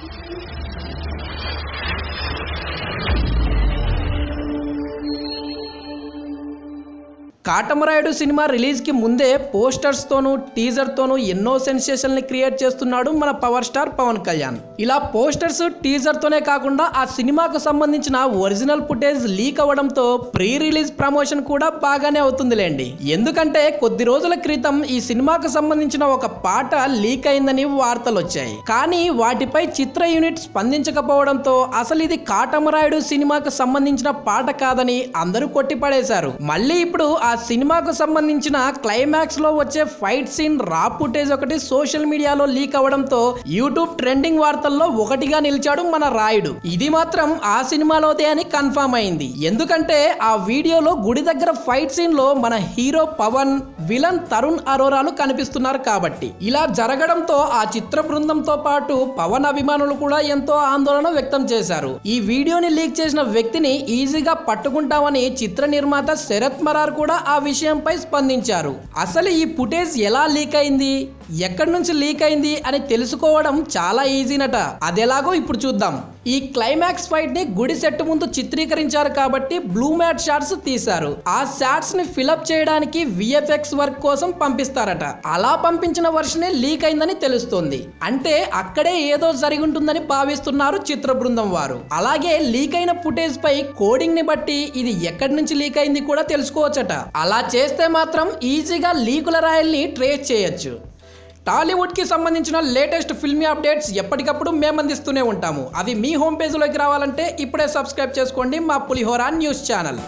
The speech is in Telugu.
Thank you. కాటమరాయుడు సినిమా రిలీజ్కి ముందే పోస్టర్స్తోనూ టీజర్తోనూ ఎన్నో సెన్సేషన్ని క్రియేట్ చేస్తున్నాడు మన పవర్ స్టార్ పవన్ కళ్యాణ్. ఇలా పోస్టర్స్ టీజర్తోనే కాకుండా ఆ సినిమాకు సంబంధించిన ఒరిజినల్ ఫుటేజ్ లీక్ అవ్వడంతో ప్రీ రిలీజ్ ప్రమోషన్ కూడా బాగానే అవుతుందిలేండి. ఎందుకంటే కొద్ది రోజుల క్రితం ఈ సినిమాకు సంబంధించిన ఒక పాట లీక్ అయిందని వార్తలు వచ్చాయి కానీ వాటిపై చిత్ర యూనిట్ స్పందించకపోవడంతో అసలు ఇది కాటమరాయుడు సినిమాకు సంబంధించిన పాట కాదని అందరూ కొట్టిపడేశారు. మళ్ళీ ఇప్పుడు ఆ ఆ సినిమాకు సంబంధించిన క్లైమాక్స్లో వచ్చే ఫైట్ సీన్ రా ఫుటేజ్ ఒకటి సోషల్ మీడియాలో లీక్ అవడంతో యూట్యూబ్ ట్రెండింగ్ వార్తల్లో ఒకటిగా నిలిచాడు మన రాయుడు. ఇది మాత్రం ఆ సినిమాలోదే అని కన్ఫామ్ అయింది. ఎందుకంటే ఆ వీడియోలో గుడి దగ్గర ఫైట్ సీన్లో మన హీరో పవన్ విలన్ తరుణ్ అరోరాలు కనిపిస్తున్నారు కాబట్టి. ఇలా జరగడంతో ఆ చిత్ర బృందంతో పాటు పవన్ అభిమానులు కూడా ఎంతో ఆందోళన వ్యక్తం చేశారు. ఈ వీడియోని లీక్ చేసిన వ్యక్తిని ఈజీగా పట్టుకుంటామని చిత్ర నిర్మాత శరత్ మరార్ కూడా ఆ విషయంపై స్పందించారు. అసలు ఈ ఫుటేజ్ ఎలా లీక్ అయింది? ఎక్కడి నుంచి లీక్ అయింది? అని తెలుసుకోవడం చాలా ఈజీనట. అదెలాగో ఇప్పుడు చూద్దాం. ఈ క్లైమాక్స్ ఫైట్ని గుడి సెట్ ముందు చిత్రీకరించారు కాబట్టి బ్లూ మ్యాట్ షాట్స్ తీశారు. ఆ షాట్స్ని ఫిలప్ చేయడానికి విఎఫ్ఎక్స్ వర్క్ కోసం పంపిస్తారట. అలా పంపించిన వర్షనే లీక్ అయిందని తెలుస్తుంది. అంటే అక్కడే ఏదో జరిగి ఉంటుందని భావిస్తున్నారు చిత్ర బృందం వారు. అలాగే లీక్ అయిన ఫుటేజ్ పై కోడింగ్ని బట్టి ఇది ఎక్కడి నుంచి లీక్ అయింది కూడా తెలుసుకోవచ్చట. అలా చేస్తే మాత్రం ఈజీగా లీకుల రాయల్ని ట్రేస్ చేయొచ్చు. టాలీవుడ్కి సంబంధించిన లేటెస్ట్ ఫిల్మీ అప్డేట్స్ ఎప్పటికప్పుడు మేము అందిస్తూనే ఉంటాము. అవి మీ హోమ్ పేజ్లోకి రావాలంటే ఇప్పుడే సబ్స్క్రైబ్ చేసుకోండి మా పులిహోరా న్యూస్ ఛానల్.